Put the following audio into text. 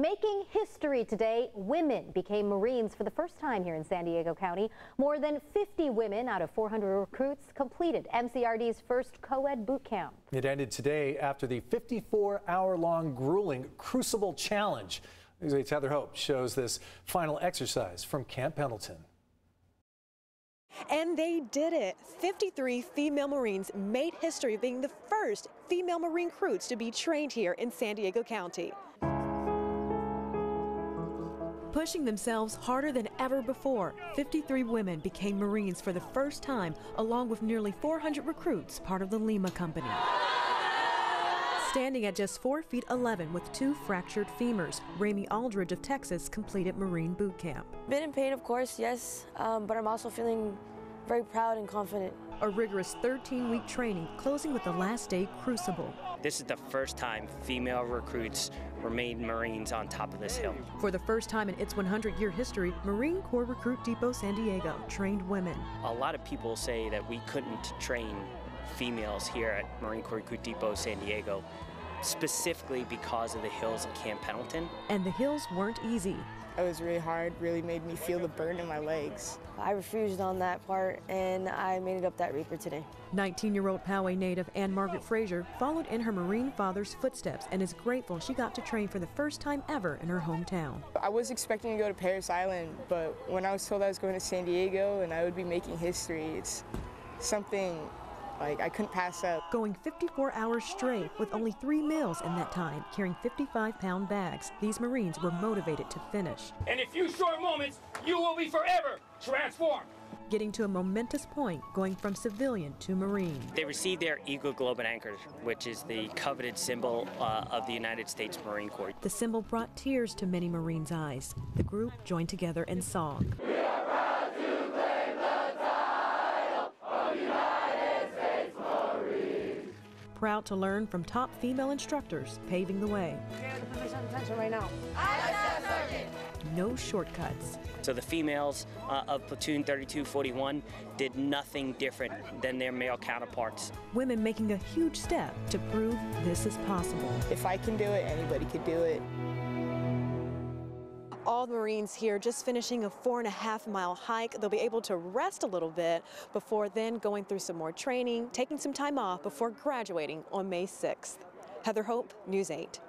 Making history today, women became Marines for the first time here in San Diego County. More than 50 women out of 400 recruits completed MCRD's first co-ed boot camp. It ended today after the 54-hour-long grueling Crucible Challenge. News 8's Heather Hope shows this final exercise from Camp Pendleton. And they did it. 53 female Marines made history being the first female Marine recruits to be trained here in San Diego County pushing themselves harder than ever before. 53 women became Marines for the first time, along with nearly 400 recruits, part of the Lima Company. Standing at just 4 feet 11 with two fractured femurs, Ramey Aldridge of Texas completed Marine boot camp. Been in pain, of course, yes, um, but I'm also feeling very proud and confident. A rigorous 13-week training closing with the last day crucible. This is the first time female recruits were made Marines on top of this hill. For the first time in its 100-year history, Marine Corps Recruit Depot San Diego trained women. A lot of people say that we couldn't train females here at Marine Corps Recruit Depot San Diego specifically because of the hills in Camp Pendleton. And the hills weren't easy. It was really hard, really made me feel the burn in my legs. I refused on that part and I made it up that Reaper today. 19-year-old Poway native Ann Margaret Frazier followed in her Marine father's footsteps and is grateful she got to train for the first time ever in her hometown. I was expecting to go to Parris Island, but when I was told I was going to San Diego and I would be making history, it's something like, I couldn't pass up. Going 54 hours straight with only three meals in that time, carrying 55-pound bags, these Marines were motivated to finish. In a few short moments, you will be forever transformed getting to a momentous point going from civilian to Marine. They received their Eagle Globe and Anchor, which is the coveted symbol uh, of the United States Marine Corps. The symbol brought tears to many Marines' eyes. The group joined together in song. Proud to learn from top female instructors, paving the way. Right now. No shortcuts. So the females uh, of Platoon 3241 did nothing different than their male counterparts. Women making a huge step to prove this is possible. If I can do it, anybody could do it all the Marines here just finishing a four and a half mile hike. They'll be able to rest a little bit before then going through some more training, taking some time off before graduating on May 6th. Heather Hope, News 8.